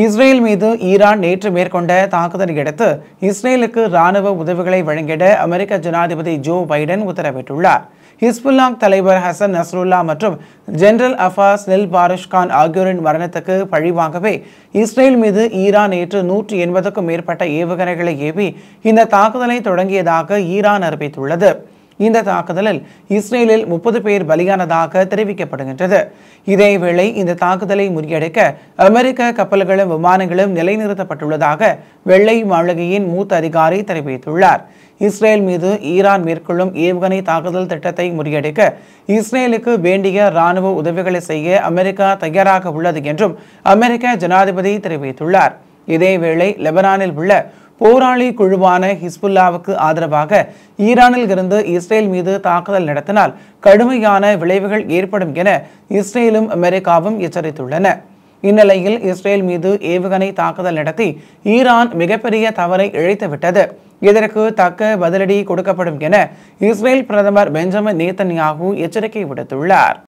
Israel மீது Iran நேற்று மேற்கொண்ட தாக்குதலை அடுத்து இஸ்ரேலுக்கு ராணுவ உதவிகளை வழங்கிட அமெரிக்க ஜனாதிபதி ஜோ பைடன் உத்தரவிட்டுள்ளார். ஹிஸ்புல்லாஹ் தலைவர் ஹசன் நஸ்ருல்லா மற்றும் ஜெனரல் அஃபாஸ் நில் பாரிஷ்கான் ஆகியோரின் மரணத்துக்கு பழிவாங்கவே இஸ்ரேல் மீது ஈரான் நேற்று நூற்றி எண்பதுக்கும் மேற்பட்ட ஏவுகணைகளை ஏவி இந்த தாக்குதலை தொடங்கியதாக ஈரான் அறிவித்துள்ளது. இந்த தாக்குதலில் இஸ்ரேலில் முப்பது பேர் பலியானதாக தெரிவிக்கப்படுகின்றது. இதேவேளை இந்த தாக்குதலை முறியடிக்க அமெரிக்க கப்பல்களும் விமானங்களும் நிலைநிறுத்தப்பட்டுள்ளதாக வெள்ளை மாளிகையின் மூத்த அதிகாரி தெரிவித்துள்ளார். இஸ்ரேல் மீது ஈரான் மேற்கொள்ளும் ஏவுகணை தாக்குதல் திட்டத்தை முறியடிக்க இஸ்ரேலுக்கு வேண்டிய ராணுவ உதவிகளை செய்ய அமெரிக்கா தயாராக உள்ளது என்றும் அமெரிக்க ஜனாதிபதி தெரிவித்துள்ளார். இதேவேளை லெபனானில் உள்ள போராளி குழுவான ஹிஸ்புல்லாவுக்கு ஆதரவாக ஈரானில் இருந்து இஸ்ரேல் மீது தாக்குதல் நடத்தினால் கடுமையான விளைவுகள் ஏற்படும் என இஸ்ரேலும் அமெரிக்காவும் எச்சரித்துள்ளன. இந்நிலையில் இஸ்ரேல் மீது ஏவுகணை தாக்குதல் நடத்தி ஈரான் மிகப்பெரிய தவறை இழைத்துவிட்டது. இதற்கு தக்க பதிலடி கொடுக்கப்படும் என இஸ்ரேல் பிரதமர் பெஞ்சமின் நேத்தன்யாகு எச்சரிக்கை விடுத்துள்ளார்.